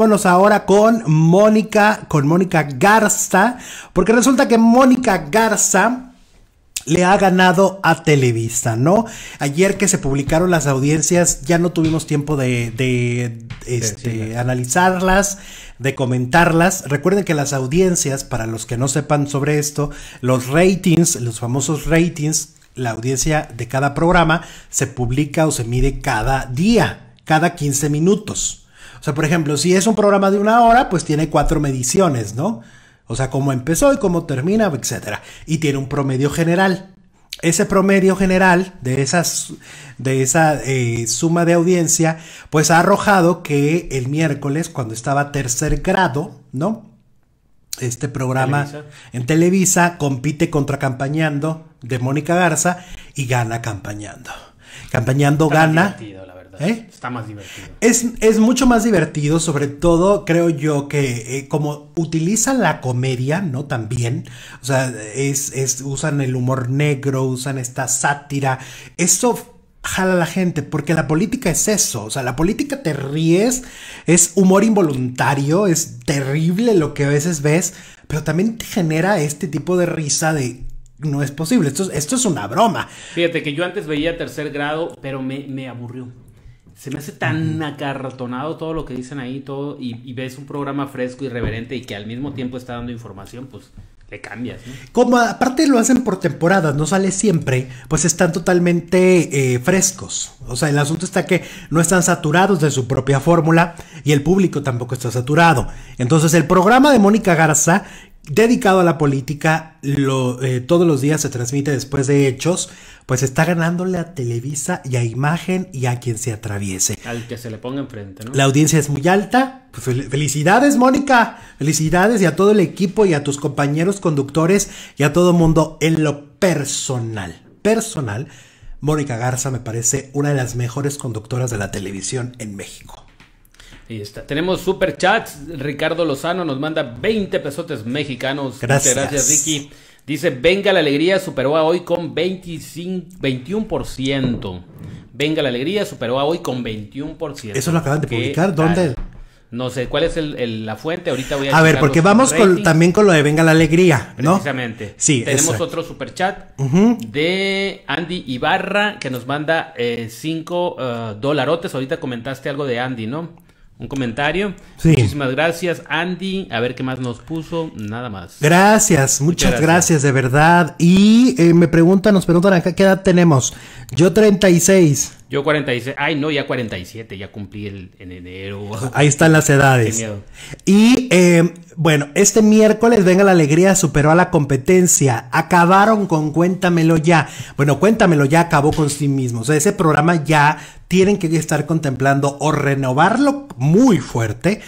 Vámonos ahora con Mónica, con Mónica Garza, porque resulta que Mónica Garza le ha ganado a Televisa, ¿no? Ayer que se publicaron las audiencias, ya no tuvimos tiempo de, de este, analizarlas, de comentarlas. Recuerden que las audiencias, para los que no sepan sobre esto, los ratings, los famosos ratings, la audiencia de cada programa se publica o se mide cada día, cada 15 minutos. O sea, por ejemplo, si es un programa de una hora, pues tiene cuatro mediciones, ¿no? O sea, cómo empezó y cómo termina, etcétera. Y tiene un promedio general. Ese promedio general de, esas, de esa eh, suma de audiencia, pues ha arrojado que el miércoles, cuando estaba tercer grado, ¿no? Este programa en Televisa compite contra Campañando de Mónica Garza y gana Campañando. Campañando gana. ¿Eh? Está más divertido. Es, mucho más divertido, sobre todo creo yo que eh, como utilizan la comedia, ¿no? También, o sea, es, es, usan el humor negro, usan esta sátira, eso jala a la gente, porque la política es eso, o sea, la política te ríes, es humor involuntario, es terrible lo que a veces ves, pero también te genera este tipo de risa de no es posible, esto, esto es una broma. Fíjate que yo antes veía tercer grado, pero me, me aburrió se me hace tan acartonado todo lo que dicen ahí, todo, y, ves un programa fresco, y irreverente y que al mismo tiempo está dando información, pues le cambias. ¿no? Como aparte lo hacen por temporadas, no sale siempre, pues están totalmente eh, frescos. O sea, el asunto está que no están saturados de su propia fórmula y el público tampoco está saturado. Entonces el programa de Mónica Garza dedicado a la política, lo, eh, todos los días se transmite después de hechos, pues está ganándole a Televisa y a Imagen y a quien se atraviese. Al que se le ponga enfrente, ¿no? La audiencia es muy alta. Pues felicidades, Mónica. Felicidades y a todo el equipo y a tus compañeros conductores y a todo mundo en lo personal. Personal, Mónica Garza me parece una de las mejores conductoras de la televisión en México. Ahí está. Tenemos super chats. Ricardo Lozano nos manda 20 pesotes mexicanos. Gracias. Muchas gracias, Ricky. Dice, venga la alegría, superó a hoy con 25, 21%. Venga la alegría, superó a hoy con 21%. Eso lo acaban de publicar. ¿Dónde? No sé, ¿cuál es la fuente? Ahorita voy a... A ver, porque vamos también con lo de Venga la Alegría, ¿no? Precisamente. Sí, Tenemos otro super chat de Andy Ibarra que nos manda 5 eh, eh, dolarotes. Ahorita comentaste algo de Andy, ¿no? Un comentario. Muchísimas gracias, Andy. A ver qué más nos puso. Nada más. Gracias, muchas, gracias. de verdad. Y eh, me preguntan, nos preguntan acá qué edad tenemos. Yo 36. Yo 46. Ay, no, ya 47. Ya cumplí el, en enero. Ahí están las edades. Y eh, bueno, este miércoles Venga la Alegría superó a la competencia. Acabaron con Cuéntamelo ya. Bueno, Cuéntamelo ya acabó con sí mismo. O sea, ese programa ya tienen que estar contemplando o renovarlo muy fuerte.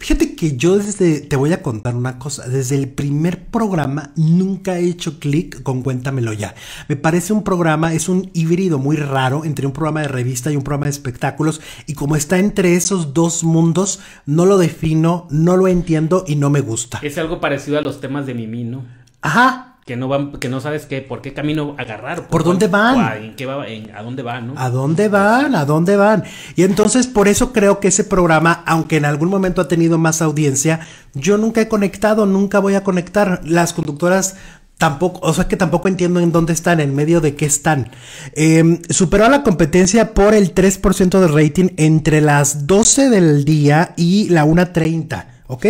Fíjate que yo desde, te voy a contar una cosa, desde el primer programa nunca he hecho clic con Cuéntamelo ya. Me parece un programa, es un híbrido muy raro entre un programa de revista y un programa de espectáculos y como está entre esos dos mundos, no lo defino, no lo entiendo y no me gusta. Es algo parecido a los temas de Mimi, ¿no? Ajá, que no van, que no sabes qué, por qué camino agarrar. ¿Por, dónde van? ¿A dónde van? ¿A dónde van? ¿A dónde van? Y entonces por eso creo que ese programa, aunque en algún momento ha tenido más audiencia, yo nunca he conectado, nunca voy a conectar. Las conductoras tampoco, o sea que tampoco entiendo en dónde están, en medio de qué están. Em, superó a la competencia por el 3% de rating entre las 12 del día y la 1.30, ¿ok?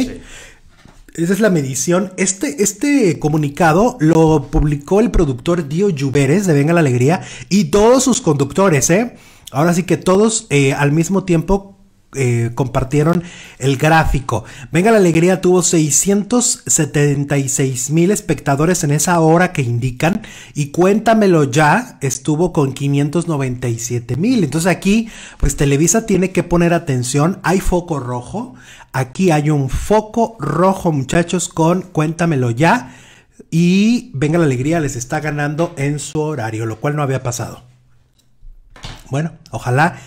Esa es la medición. Este, este comunicado lo publicó el productor Dio Lluveres de Venga la Alegría y todos sus conductores, ¿eh? Ahora sí que todos eh, al mismo tiempo eh, compartieron el gráfico. Venga la Alegría tuvo 676 mil espectadores en esa hora que indican y cuéntamelo ya estuvo con 597 mil. Entonces aquí pues Televisa tiene que poner atención, hay foco rojo, Aquí hay un foco rojo, muchachos, con cuéntamelo ya. Y venga la alegría, les está ganando en su horario, lo cual no había pasado. Bueno, ojalá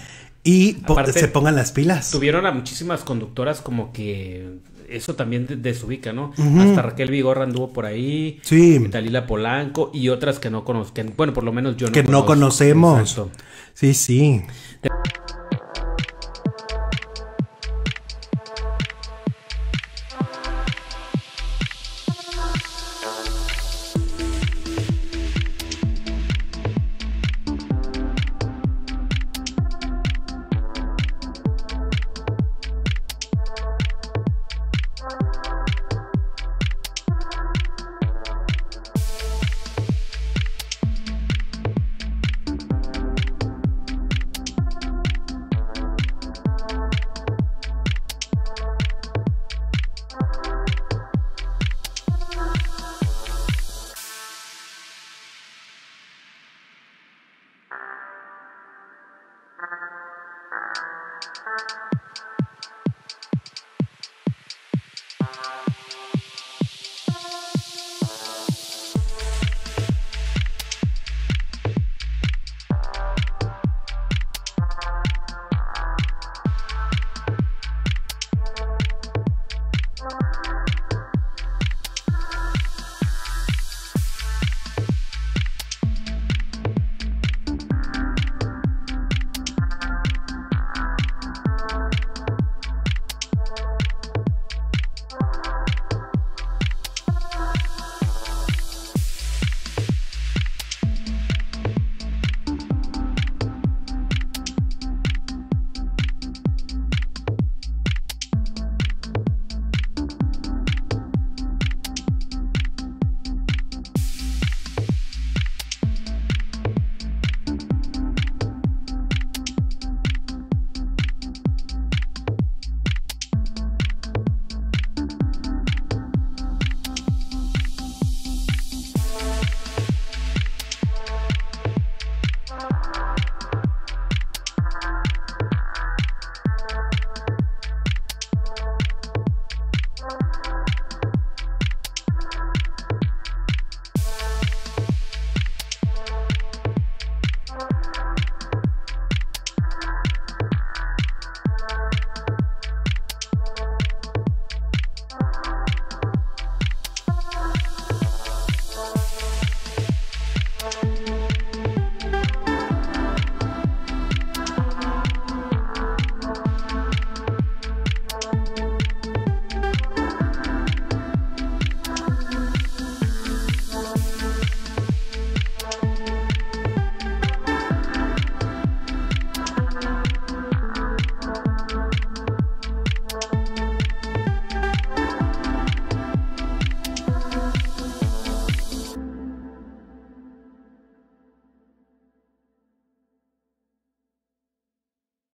y se pongan las pilas. Tuvieron a muchísimas conductoras como que eso también desubica, ¿no? Hasta Raquel Vigorra anduvo por ahí. Sí. Talila Polanco y otras que no conozcan. Bueno, por lo menos yo no Que no conocemos. Sí, sí.